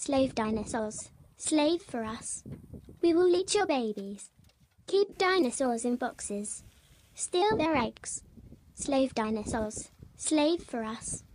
Slave dinosaurs, slave for us. We will eat your babies. Keep dinosaurs in boxes. Steal their eggs. Slave dinosaurs, slave for us.